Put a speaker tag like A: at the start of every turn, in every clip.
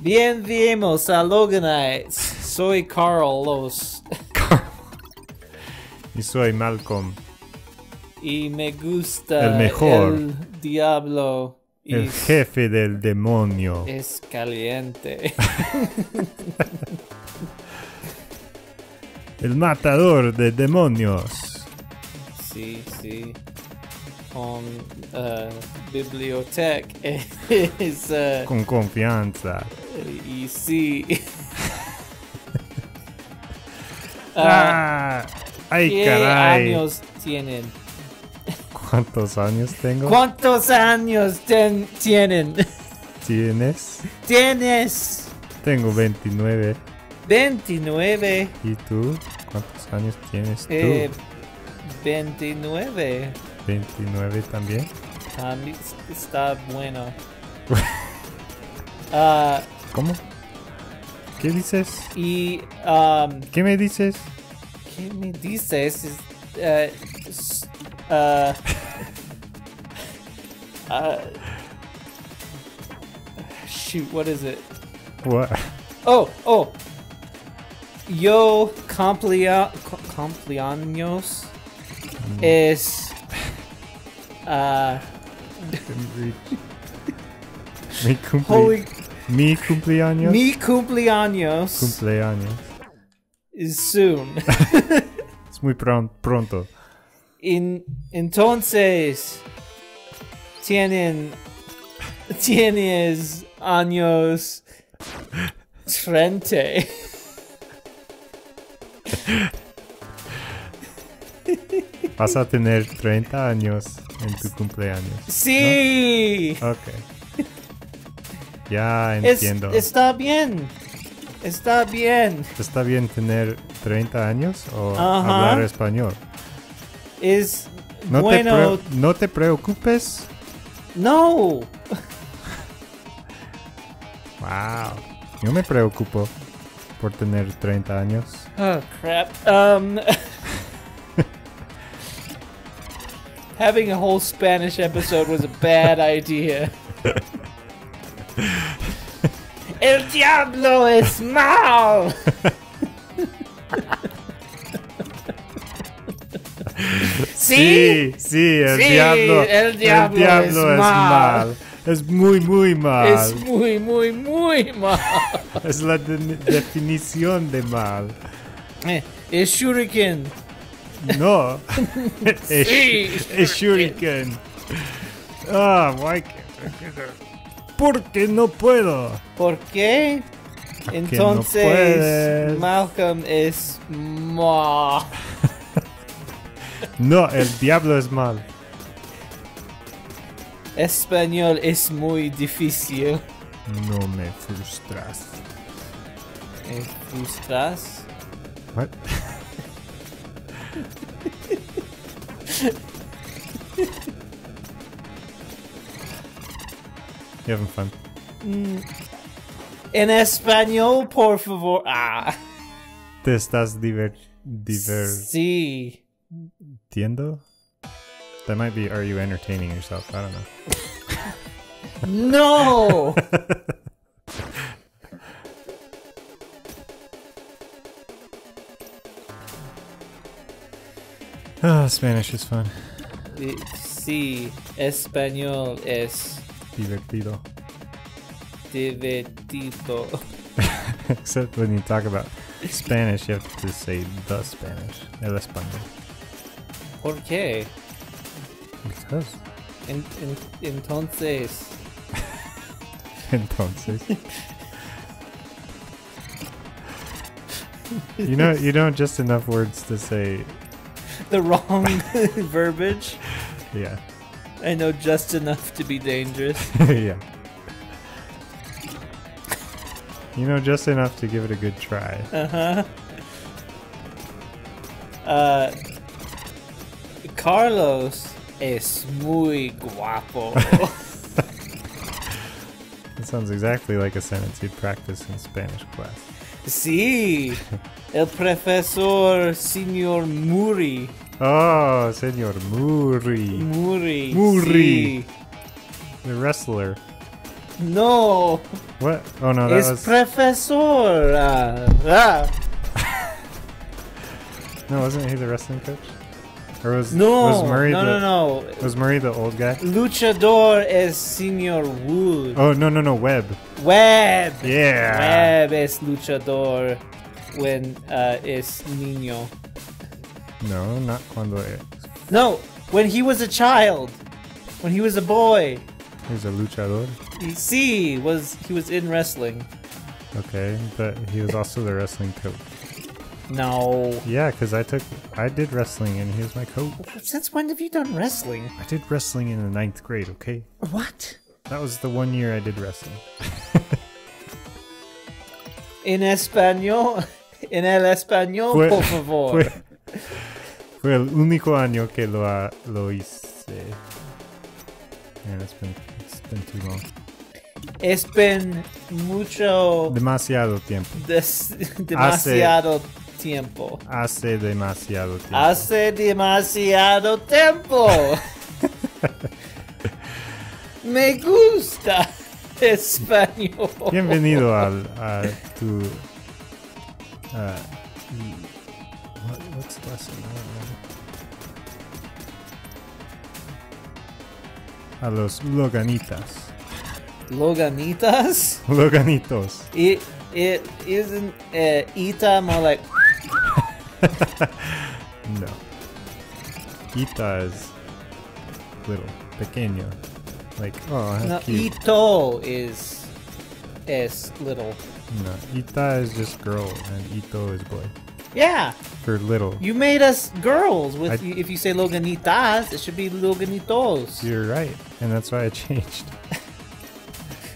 A: Bienvenidos a Loganites. Soy Carlos
B: Y soy Malcolm,
A: y me gusta
B: El mejor.
A: el diablo y
B: el jefe del demonio.
A: es caliente.
B: El matador de demonios.
A: sí, sí. Con uh, biblioteca es uh,
B: Con confianza.
A: Y sí. Ah,
B: ¡Ah! ¡Ay,
A: ¿Qué
B: caray!
A: años tienen?
B: ¿Cuántos años tengo?
A: ¿Cuántos años ten- tienen?
B: ¿Tienes?
A: Tienes
B: Tengo 29.
A: 29.
B: ¿Y tú? ¿Cuántos años tienes tú?
A: Eh, 29.
B: 29 también.
A: También está bueno. Ah,
B: ¿Cómo? ¿Qué dices?
A: y um,
B: ¿Qué me dices?
A: ¿qué me dices? Es, s- ah, ah, shoot, what is it?
B: What?
A: Oh, oh. Yo complea, co- cumpleaños es uh,
B: Mi,
A: holy
B: mi cumpleaños.
A: mi cumpleaños
B: cumpleaños.
A: is soon.
B: Es muy pron- pronto.
A: In, entonces tienen tienes años 30.
B: Vas a tener 30 años en tu cumpleaños.
A: Sí.
B: Ok. Ya
A: Es-
B: entiendo.
A: está bien. Está bien.
B: ¿Está bien tener 30 años o
A: Ajá.
B: hablar español?
A: Es
B: No,
A: bueno.
B: te no te preocupes.
A: No.
B: Wow. Yo me preocupo por tener 30 años.
A: Oh crap. Um Having a whole Spanish episode was a bad idea. El diablo es mal. ¿Sí?
B: sí, sí, el
A: Sí,
B: diablo,
A: el diablo es
B: es,
A: mal.
B: mal. Es muy, muy mal.
A: Es muy, muy, muy mal.
B: Es la de- definición de mal.
A: Eh, Es shuriken.
B: No. es,
A: Sí,
B: es shuriken. Ah, why can't- Porque no puedo.
A: ¿Por qué?
B: no
A: Entonces? Malcolm es ma.
B: No, el diablo es mal.
A: Español es muy difícil.
B: No me frustras.
A: ¿Me frustras?
B: What? You having fun?
A: En español, por favor. Ah,
B: ¿Te estás diver divirtiendo?
A: sí.
B: That might be, are you entertaining yourself? I don't know.
A: No.
B: Ah, Spanish is fun.
A: Eh, sí, español es
B: Divertido.
A: divertido.
B: Except when you talk about Spanish, you have to say the Spanish. El español.
A: ¿Por qué?
B: Because.
A: En- en- entonces,
B: Entonces. you know, you know just enough words to say,
A: the wrong verbiage.
B: yeah,
A: I know just enough to be dangerous.
B: yeah. You know just enough to give it a good try.
A: Uh-huh. Uh Carlos es muy guapo.
B: that sounds exactly like a sentence you'd practice in Spanish class.
A: sí, el profesor señor Muri.
B: Oh, Senor Muri,
A: Muri.
B: Muri.
A: sí.
B: the wrestler.
A: No,
B: What? Oh no, that
A: es
B: was
A: profesor. Ah.
B: no. Wasn't he the wrestling coach? Or was
A: No,
B: was Murray
A: no,
B: the
A: no, no.
B: was Murray the old guy?
A: Luchador es Señor Wood.
B: Oh no no no Webb.
A: Web.
B: Yeah.
A: Web es luchador when uh, es niño.
B: No, not cuando.
A: No, when he was a child. When he was a boy.
B: He's a luchador.
A: He, see, was he was in wrestling.
B: Okay, but he was also the wrestling coach.
A: No.
B: Yeah, because I took I did wrestling and he was my coach.
A: Since when have you done wrestling?
B: I did wrestling in the ninth grade. Okay,
A: What?
B: that was the one year I did wrestling.
A: in español. En el español, por favor.
B: Fue, el único año que lo, ha- lo hice. Man, it's been, it's been too long.
A: Es been mucho.
B: Demasiado tiempo.
A: des- demasiado tiempo.
B: Hace demasiado tiempo.
A: Hace demasiado tiempo. Me gusta español.
B: Bienvenido al, a tu. Uh, lesson? I don't. A los Loganitas.
A: Loganitas?
B: Loganitos.
A: It it isn't uh, ita more like
B: No. Ita is little, pequeño. Like, oh,
A: no,
B: cute.
A: ito is is little.
B: No, Ita is just girl, and Ito is boy.
A: Yeah,
B: For little.
A: you made us girls. With
B: I-
A: if you say loganitas, it should be loganitos.
B: You're right, and that's why I changed.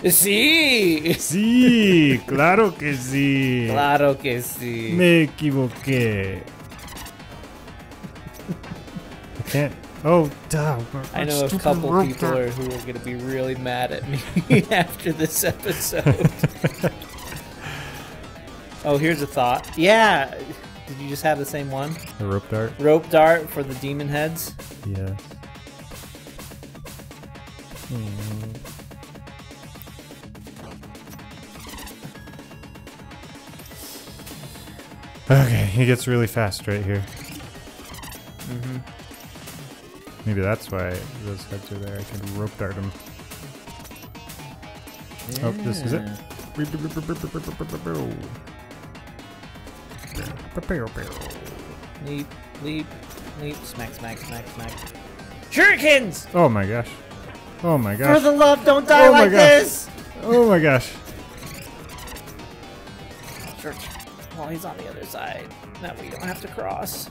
A: Sí.
B: Sí, claro que sí.
A: Claro que sí.
B: Me equivoqué. I can't. Oh, duh.
A: I know a couple people are, who are going to be really mad at me after this episode. oh, here's a thought. Yeah. Did you just have the same one?
B: A rope dart?
A: Rope dart for the demon heads?
B: Yeah. Hmm. Okay, he gets really fast right here.
A: Mm-hmm.
B: Maybe that's why those heads are there. I can rope dart him. Oh, this is it.
A: Leap, leap, leap, smack, smack, smack, smack. Shurikens!
B: Oh my gosh. Oh my gosh.
A: For the love, don't die
B: Oh my
A: like
B: gosh.
A: this!
B: Oh my gosh.
A: Sure. Well, he's on the other side. That way you don't have to cross.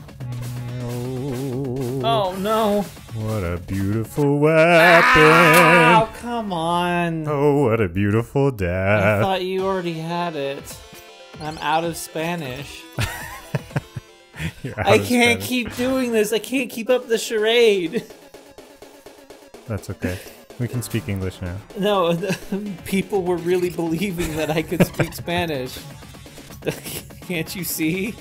B: Oh.
A: Oh, no.
B: What a beautiful weapon.
A: Oh, come on.
B: Oh, what a beautiful death.
A: I thought you already had it. I'm out of Spanish.
B: Out
A: I
B: of
A: can't
B: Spanish.
A: keep doing this. I can't keep up the charade.
B: That's okay. We can speak English now.
A: No, people were really believing that I could speak Spanish. Can't you see?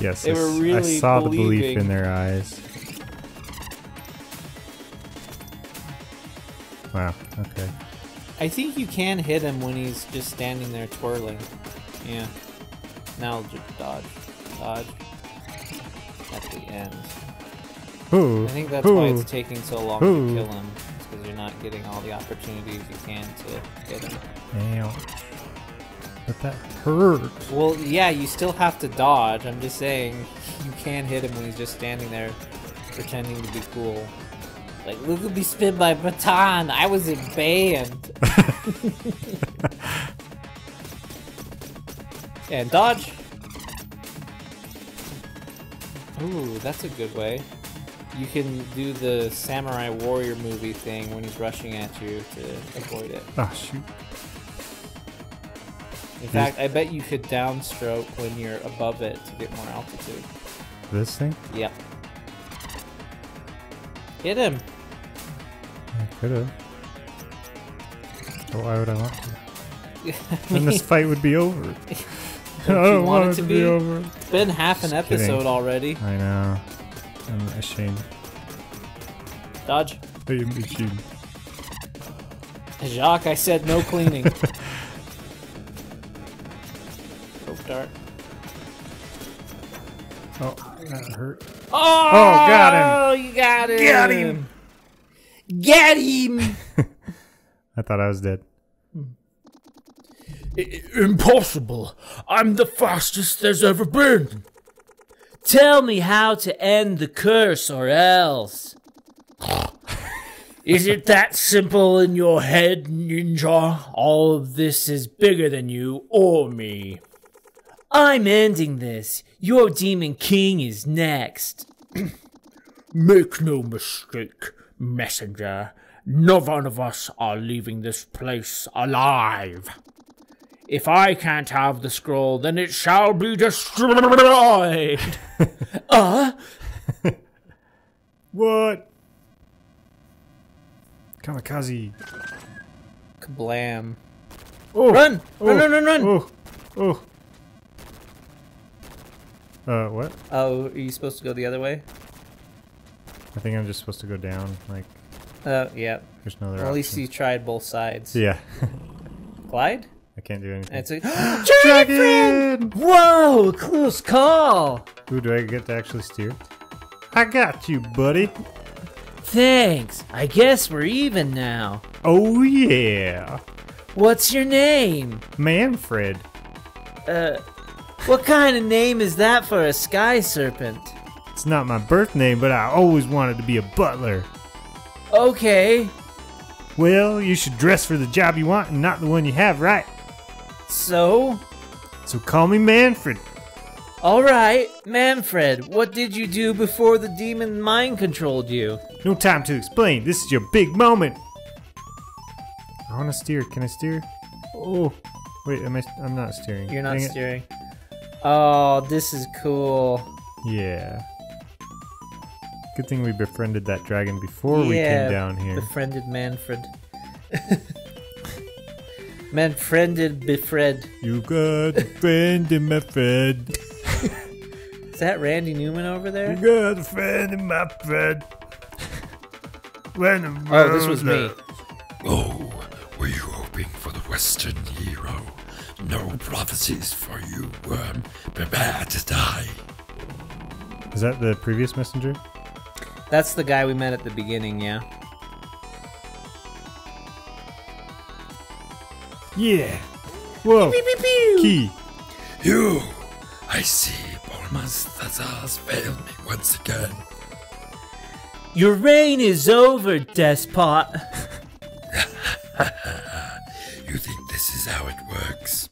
B: Yes,
A: They
B: I
A: were
B: s- I
A: really
B: saw the belief in their eyes. Wow. Okay.
A: I think you can hit him when he's just standing there twirling. Yeah. Now just dodge. Dodge. At the end.
B: Ooh.
A: I think that's why it's taking so long
B: Ooh.
A: to kill him. It's because you're not getting all the opportunities you can to hit him.
B: Ouch. But that hurts.
A: Well, yeah, you still have to dodge. I'm just saying, you can't hit him when he's just standing there pretending to be cool. Like, look at me spin my baton. I was in band. and dodge. Ooh, that's a good way. You can do the samurai warrior movie thing when he's rushing at you to avoid it.
B: Ah, shoot.
A: In fact, I bet you could downstroke when you're above it to get more altitude.
B: This thing?
A: Yep. Hit him.
B: I could have. But why would I want to? Then this fight would be over. I
A: you
B: don't
A: want
B: want
A: it
B: it
A: to
B: to
A: be?
B: be over.
A: It's been half an
B: Just kidding.
A: episode already.
B: I know. I'm ashamed.
A: Dodge.
B: I am ashamed.
A: Jacques, I said no cleaning. Rope dart.
B: Oh, that hurt.
A: Oh, oh
B: got him.
A: Oh, you got him.
B: Got him.
A: Get him.
B: I thought I was dead.
A: Impossible. I'm the fastest there's ever been. Tell me how to end the curse or else. Is it that simple in your head, ninja? All of this is bigger than you or me. I'm ending this. Your demon king is next. Make no mistake, messenger. None of us are leaving this place alive. If I can't have the scroll, then it shall be destroyed. uh?
B: What? Kamikaze.
A: Kablam.
B: Oh,
A: Run!
B: oh,
A: Run, run, run, run!
B: Oh, oh. Uh, what?
A: Oh, are you supposed to go the other way?
B: I think I'm just supposed to go down. Like,
A: Uh, yeah.
B: there's no other
A: at least you tried both sides.
B: Yeah,
A: Glide?
B: I can't do anything.
A: It's a
B: Dragon!
A: Whoa, close call.
B: Ooh, do I get to actually steer? I got you, buddy.
A: Thanks. I guess we're even now.
B: Oh yeah,
A: What's your name?
B: Manfred.
A: Uh, what kind of name is that for a sky serpent?
B: It's not my birth name, but I always wanted to be a butler.
A: Okay,
B: Well, you should dress for the job you want and not the one you have, right?
A: So,
B: So call me Manfred.
A: alright, Manfred, what did you do before the demon mind controlled you?
B: No time to explain. This is your big moment. I want to steer. Can I steer? Oh, wait. Am I? I'm not steering.
A: You're not
B: Dang it.
A: steering. Oh, this is cool.
B: Yeah. Good thing we befriended that dragon before we came down here.
A: Befriended Manfred. Manfriended befriend.
B: you got a friend in my friend.
A: Is that Randy Newman over there?
B: You
A: there?
B: got a friend in my friend. When the
A: Oh, this was me.
C: Oh, were you hoping for the Western hero? No prophecies for you, worm. Prepare to die.
B: Is that the previous messenger?
A: That's the guy we met at the beginning, yeah.
B: Yeah. Whoa. Key.
C: You! I see Bulma's Thazars failed me once again.
A: Your reign is over, despot.
C: You think this is how it works?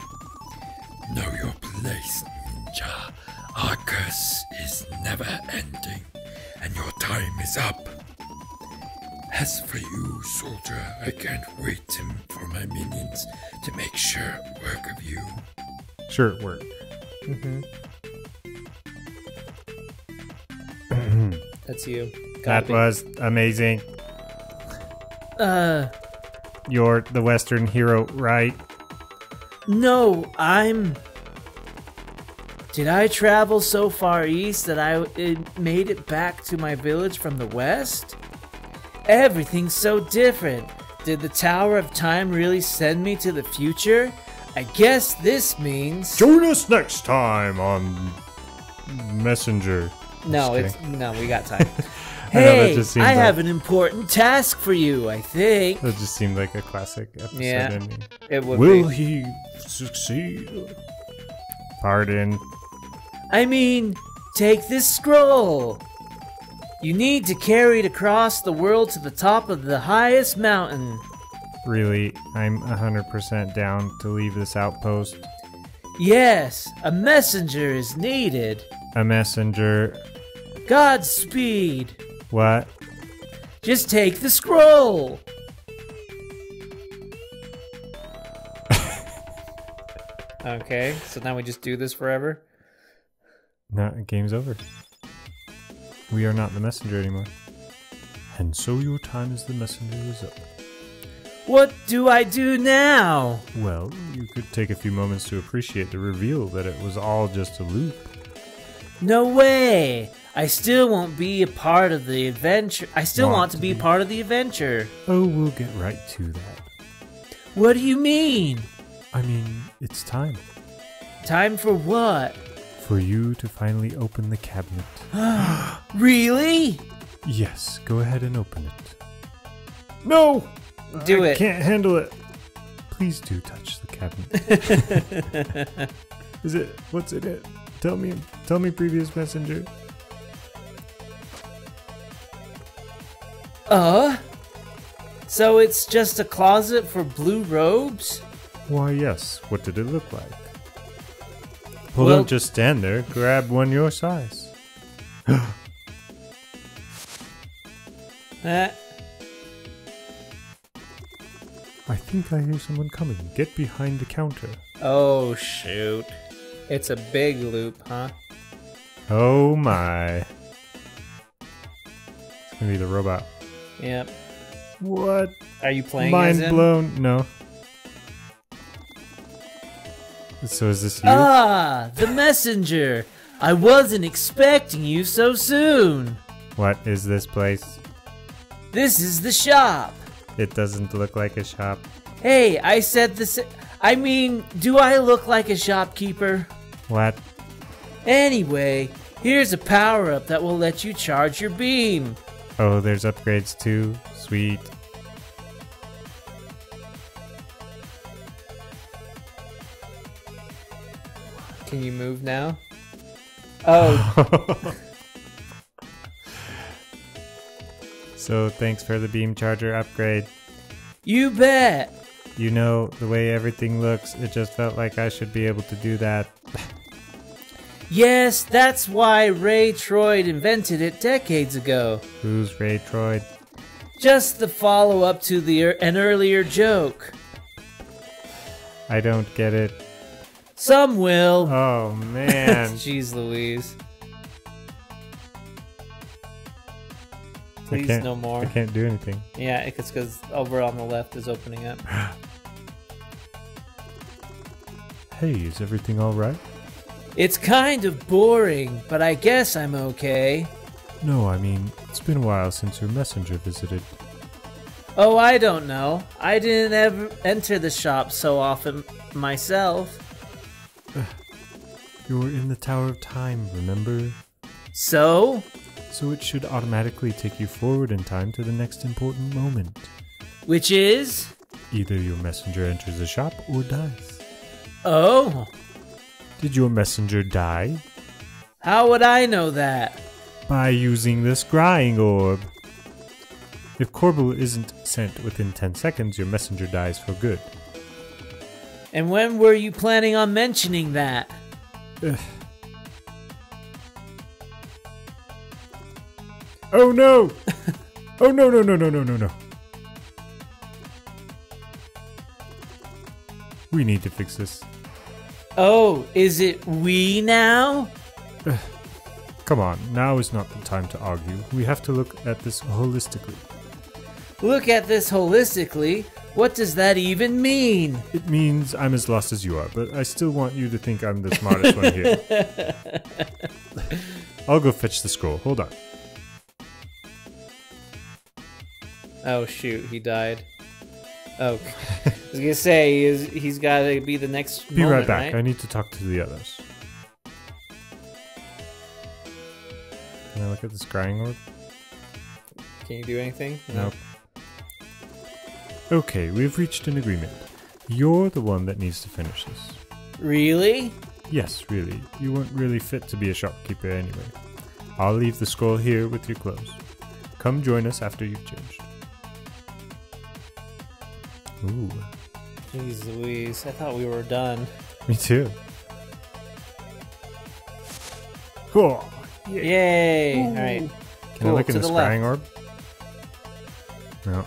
C: Know your place, ninja. Our curse is never ending, and your time is up. As for you, soldier, I can't wait for my minions to make sure work of you.
B: Sure, it worked.
A: That's you.
B: That
A: Copy.
B: was amazing.
A: Uh,
B: You're the Western hero, right?
A: no, I'm. Did I travel so far east that I it made it back to my village from the west? Everything's so different. Did the Tower of Time really send me to the future? I guess this means.
B: Join us next time on Messenger.
A: No, it's no. We got time.
B: I know,
A: hey, I
B: like-
A: have an important task for you. I think
B: That just seemed like a classic episode.
A: Yeah.
B: ending.
A: it would
B: Will
A: be.
B: he succeed? Pardon.
A: I mean, take this scroll. You need to carry it across the world to the top of the highest mountain.
B: Really, I'm 100% down to leave this outpost.
A: Yes, a messenger is needed.
B: A messenger.
A: Godspeed.
B: What?
A: Just take the scroll. okay, so now we just do this forever?
B: No, game's over. We are not the messenger anymore. And so your time as the messenger is up.
A: What do I do now?
B: Well, you could take a few moments to appreciate the reveal that it was all just a loop.
A: No way. I still won't be a part of the adventure. I still
B: Want
A: want to be
B: be.
A: part of the adventure.
B: Oh, we'll get right to that.
A: What do you mean?
B: I mean, it's time
A: Time for what?
B: For you to finally open the cabinet.
A: Really?
B: Yes, go ahead and open it. No!
A: Do it
B: I
A: it.
B: can't handle it. Please do touch the cabinet. Is it? What's in it? Tell me. Tell me, previous messenger.
A: Uh? So it's just a closet for blue robes?
B: Why, yes. What did it look like? Well,
A: Well-
B: don't just stand there. Grab one your size.
A: Eh,
B: I think I hear someone coming. Get behind the counter.
A: oh shoot. It's a big loop, huh?
B: Oh my. It's gonna be the robot.
A: Yep.
B: What?
A: Are you playing
B: Mind blown? No. So is this you?
A: Ah, the messenger. I wasn't expecting you so soon.
B: what is this place?
A: This is the shop.
B: It doesn't look like a shop.
A: Hey, I said this. I mean, do I look like a shopkeeper?
B: What?
A: Anyway, here's a power up that will let you charge your beam.
B: Oh, there's upgrades too. Sweet.
A: Can you move now? Oh,
B: so thanks for the beam charger upgrade.
A: you bet.
B: You know, the way everything looks, it just felt like I should be able to do that.
A: Yes, that's why Ray Troyd invented it decades ago.
B: Who's Ray Troyd?
A: Just the follow up to the er- an earlier joke.
B: I don't get it.
A: Some will.
B: Oh man.
A: Jeez Louise. Please no more.
B: I can't do anything.
A: Yeah, it's because over on the left is opening up.
B: Hey, is everything alright?
A: It's kind of boring, but I guess I'm okay.
B: No, I mean, it's been a while since your messenger visited.
A: Oh, I don't know. I didn't ever enter the shop so often myself.
B: You were in the Tower of Time, remember?
A: So?
B: So it should automatically take you forward in time to the next important moment.
A: Which is?
B: Either your messenger enters the shop or dies.
A: Oh,
B: Did your messenger die?
A: how would I know that?
B: By using this scrying orb. If Quarble isn't sent within 10 seconds, your messenger dies for good.
A: And when were you planning on mentioning that?
B: Oh no! oh no, no, no, no, no, no, no. We need to fix this.
A: Oh, is it we now?
B: Come on, now is not the time to argue. We have to look at this holistically.
A: Look at this holistically. What does that even mean?
B: It means I'm as lost as you are, but I still want you to think I'm the smartest one here. I'll go fetch the scroll. Hold on.
A: Oh shoot, he died. Oh, I was gonna say he's, he's got to be the next.
B: Be
A: moment,
B: right back. I need to talk to the others. Can I look at this scrying orb?
A: Can you do anything?
B: Nope. Okay, we've reached an agreement. You're the one that needs to finish this.
A: Really?
B: Yes, really. You weren't really fit to be a shopkeeper anyway. I'll leave the scroll here with your clothes. Come join us after you've changed. Ooh,
A: Jeez Louise, I thought we were done.
B: me too. Cool.
A: Yay! All right.
B: Can
A: Cool,
B: I look in the scrying
A: left.
B: orb? No.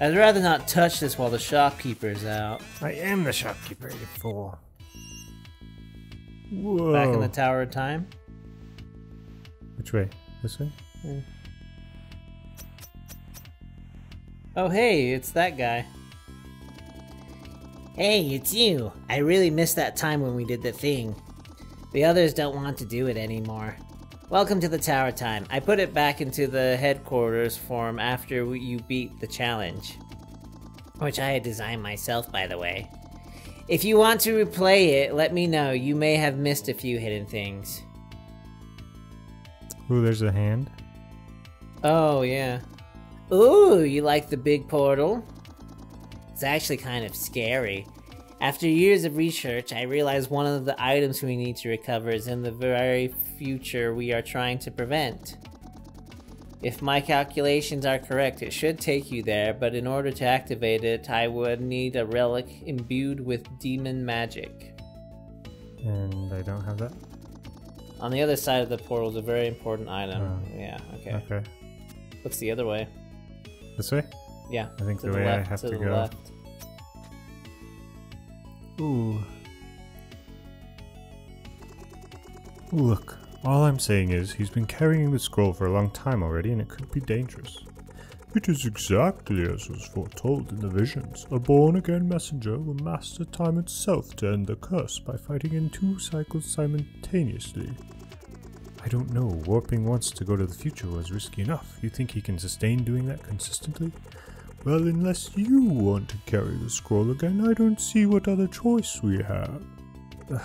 A: I'd rather not touch this while the shopkeeper's out.
B: I am the shopkeeper, you fool. Whoa.
A: Back in the Tower of Time.
B: Which way? This way?
A: Oh, hey, it's that guy.
D: Hey, it's you. I really missed that time when we did the thing. The others don't want to do it anymore. Welcome to the Tower Time.
A: I put it back into the headquarters form after you beat the challenge. which I had designed myself, by the way. If you want to replay it, let me know. You may have missed a few hidden things.
B: Ooh, there's a hand.
A: Oh, yeah. Ooh, you like the big portal? It's actually kind of scary. After years of research, I realized one of the items we need to recover is in the very future we are trying to prevent. If my calculations are correct, it should take you there, but in order to activate it, I would need a relic imbued with demon magic.
B: And I don't have that.
A: On the other side of the portal is a very important item.
B: Oh.
A: Yeah, okay.
B: Okay.
A: What's the other way?
B: This way?
A: Yeah.
B: I think the
A: the
B: way I have
A: to
B: to go.
A: left.
B: Ooh. Look, all I'm saying is he's been carrying the scroll for a long time already and it could be dangerous. It is exactly as was foretold in the visions. A born again messenger will master time itself to end the curse by fighting in two cycles simultaneously. I don't know, warping once to go to the future was risky enough. You think he can sustain doing that consistently? Well, unless you want to carry the scroll again, I don't see what other choice we have.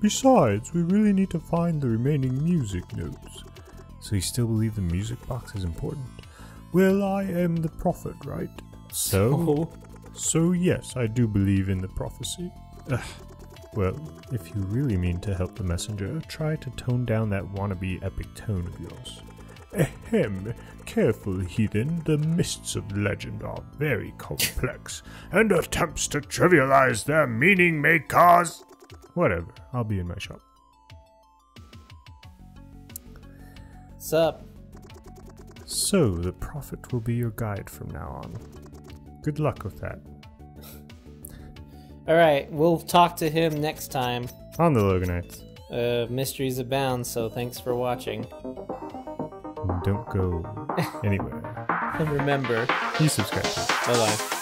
B: Besides, we really need to find the remaining music notes. So you still believe the music box is important? Well, I am the prophet, right? So,
A: Oh.
B: so yes, I do believe in the prophecy. Ugh. Well, if you really mean to help the messenger, try to tone down that wannabe epic tone of yours. Ahem, careful, heathen. The mists of legend are very complex, and attempts to trivialize their meaning may cause. Whatever, I'll be in my shop.
A: Sup?
B: So, the prophet will be your guide from now on. Good luck with that.
A: Alright, we'll talk to him next time.
B: On the Loganites.
A: Uh, mysteries abound, so thanks for watching.
B: And don't go anywhere.
A: And remember,
B: You subscribe.
A: bye bye.